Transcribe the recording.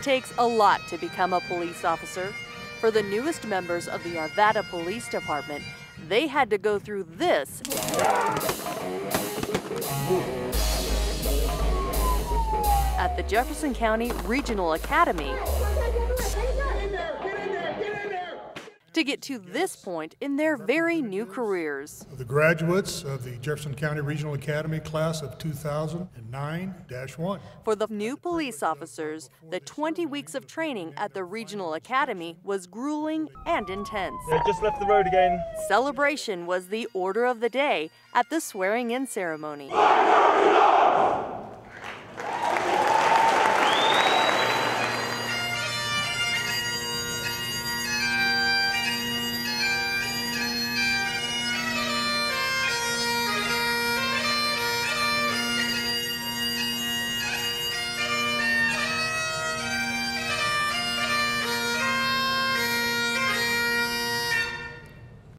It takes a lot to become a police officer. For the newest members of the Arvada Police Department, they had to go through this at the Jefferson County Regional Academy to get to this point in their very new careers. The graduates of the Jefferson County Regional Academy class of 2009-1. For the new police officers, the 20 weeks of training at the Regional Academy was grueling and intense. They just left the road again. Celebration was the order of the day at the swearing in ceremony.